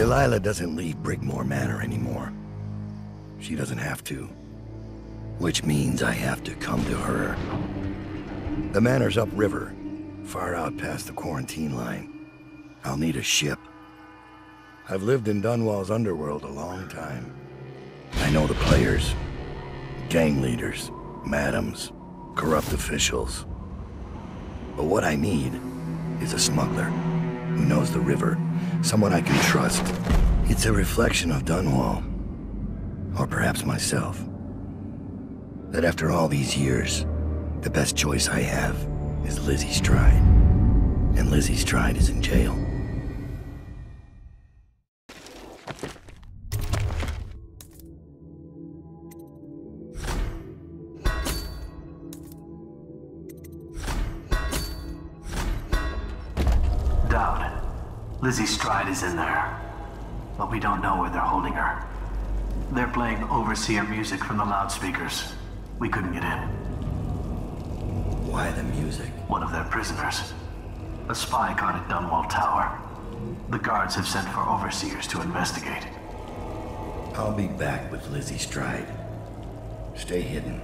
Delilah doesn't leave Brigmore Manor anymore. She doesn't have to. Which means I have to come to her. The manor's upriver, far out past the quarantine line. I'll need a ship. I've lived in Dunwall's underworld a long time. I know the players. Gang leaders, madams, corrupt officials. But what I need is a smuggler who knows the river, someone I can trust. It's a reflection of Dunwall. Or perhaps myself. That after all these years, the best choice I have is Lizzy Stride. And Lizzy Stride is in jail. Lizzy Stride is in there. But we don't know where they're holding her. They're playing overseer music from the loudspeakers. We couldn't get in. Why the music? One of their prisoners. A spy caught at Dunwall Tower. The guards have sent for overseers to investigate. I'll be back with Lizzy Stride. Stay hidden.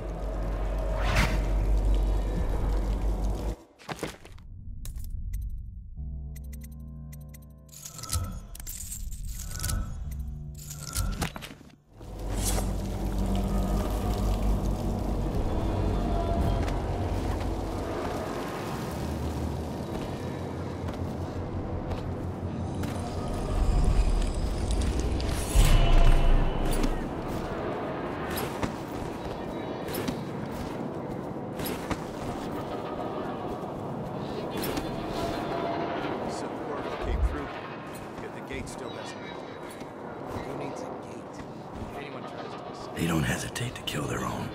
They don't hesitate to kill their own.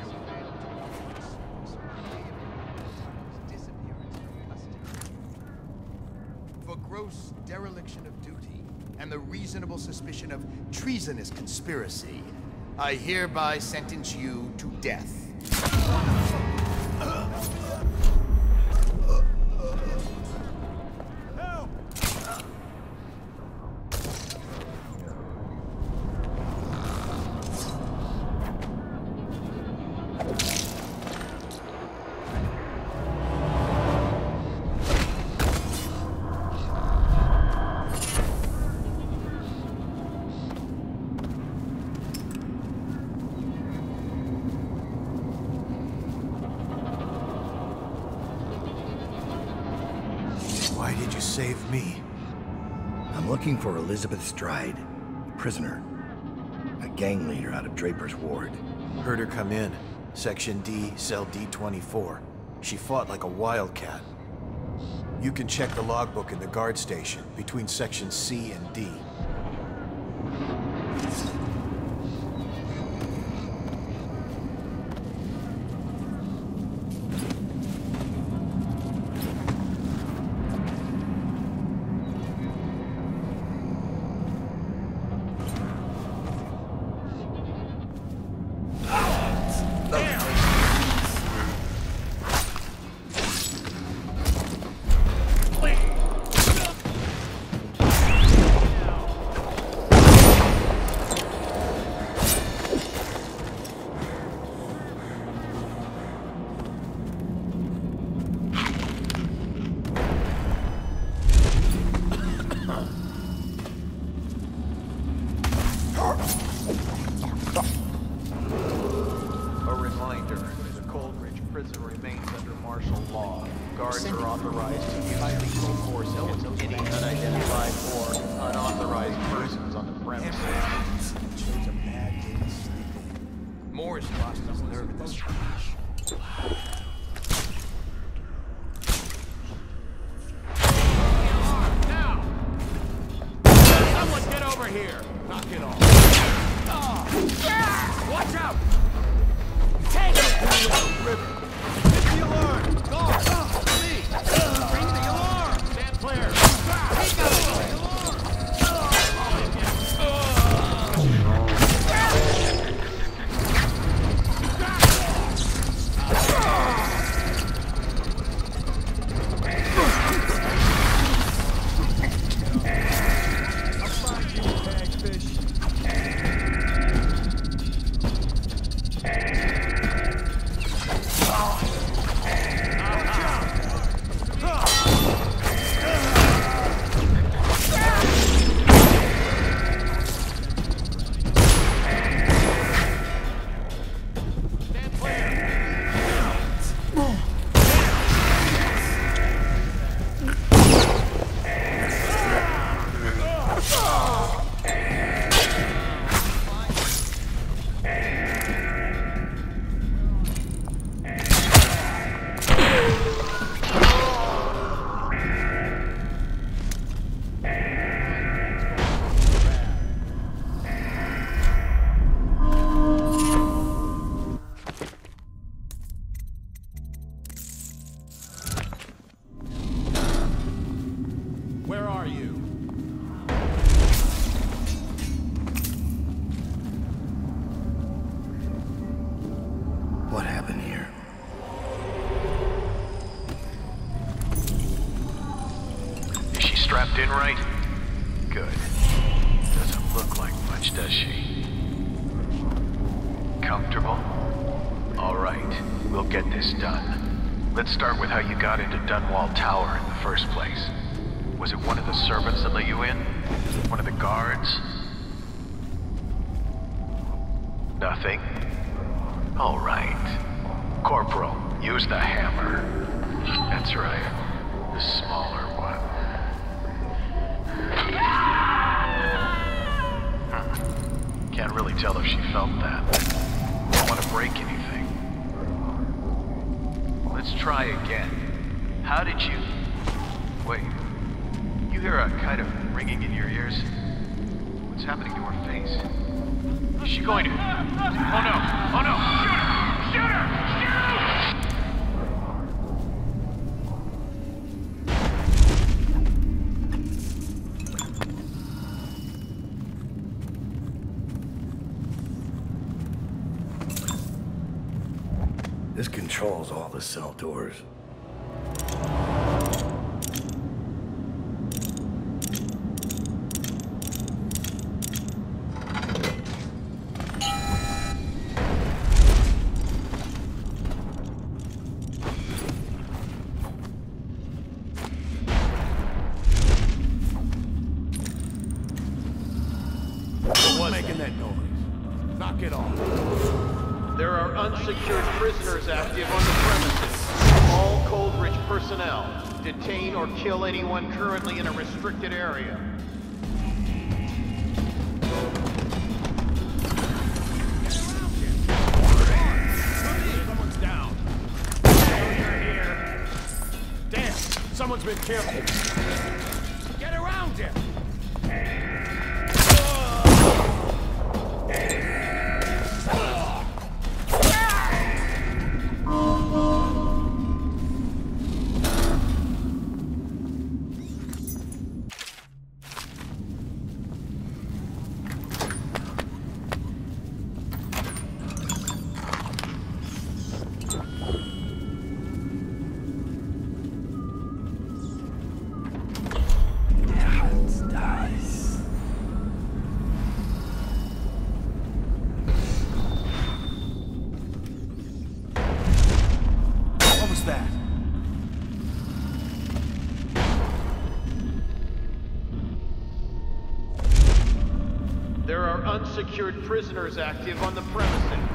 for gross dereliction of duty and the reasonable suspicion of treasonous conspiracy, I hereby sentence you to death. Why did you save me? I'm looking for Elizabeth Stride, a prisoner. A gang leader out of Draper's Ward. Heard her come in. Section D, cell D24. She fought like a wildcat. You can check the logbook in the guard station between sections C and D. Moore's lost his nerve in this trash. Right? Good. Doesn't look like much, does she? Comfortable? All right, we'll get this done. Let's start with how you got into Dunwall Tower in the first place. Was it one of the servants that let you in? One of the guards? Nothing? All right. Corporal, use the hammer. That's right. The smaller tell if she felt that. I don't want to break anything. Let's try again. How did you... Wait. You hear a kind of ringing in your ears? What's happening to her face? Is she going to... Oh no! Oh no! Shoot her! Controls all the cell doors. Detain or kill anyone currently in a restricted area. Someone's down. Here. Damn, someone's been killed. Get around him. That? There are unsecured prisoners active on the premises.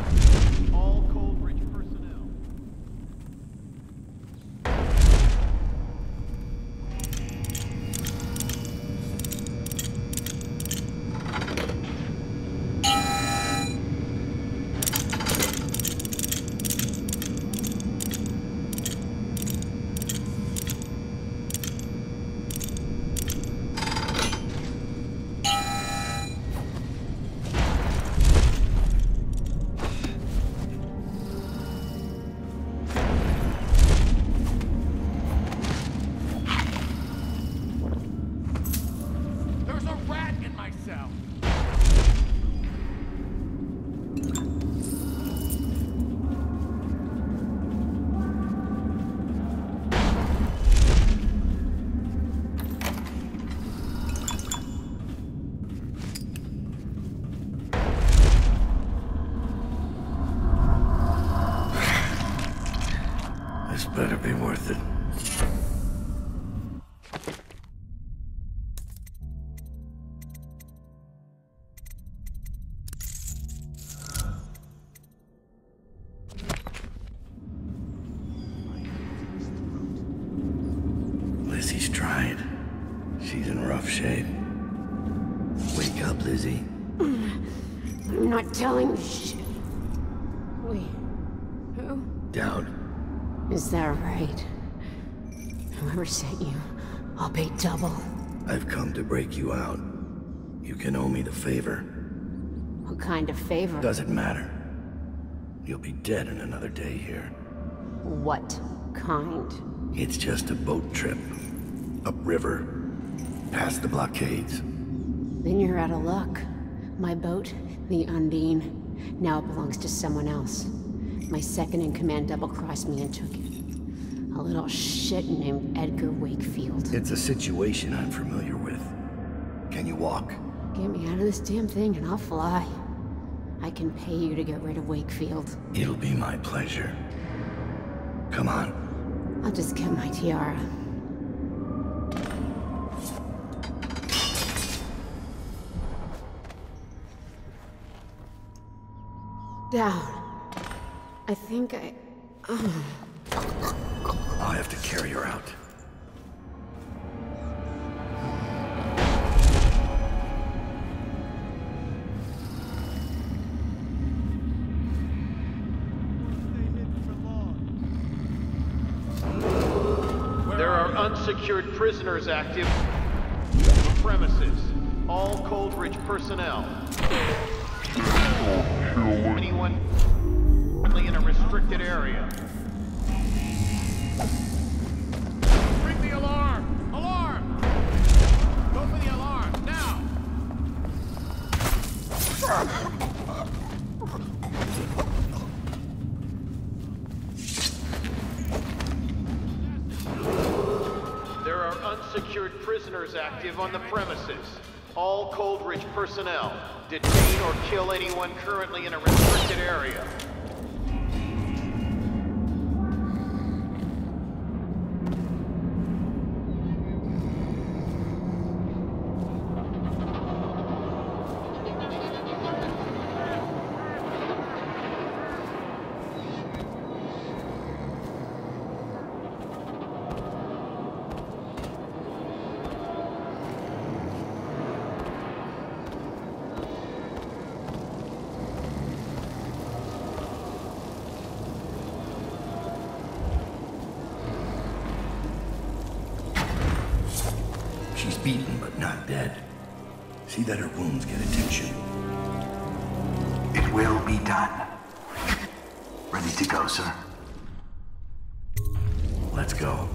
This better be worth it. Lizzy Stride. She's in rough shape. Wake up, Lizzie. I'm not telling you shit. Wait. Who? Down. Is that right? Whoever sent you, I'll pay double. I've come to break you out. You can owe me the favor. What kind of favor? Doesn't matter. You'll be dead in another day here. What kind? It's just a boat trip. Upriver. Past the blockades. Then you're out of luck. My boat, the Undine, now it belongs to someone else. My second in command double-crossed me and took it. A little shit named Edgar Wakefield. Wakefield. It's a situation I'm familiar with. Can you walk? Get me out of this damn thing and I'll fly. I can pay you to get rid of Wakefield. It'll be my pleasure. Come on. I'll just get my tiara. Down. I think I... I'll have to carry her out. There are unsecured prisoners active on the premises. All Coldridge personnel. Anyone in a restricted area. Bring the alarm! Alarm! Go for the alarm, now! There are unsecured prisoners active on the premises. All Coldridge personnel. Detain or kill anyone currently in a restricted area. Beaten, but not dead. See that her wounds get attention. It will be done. Ready to go, sir? Let's go.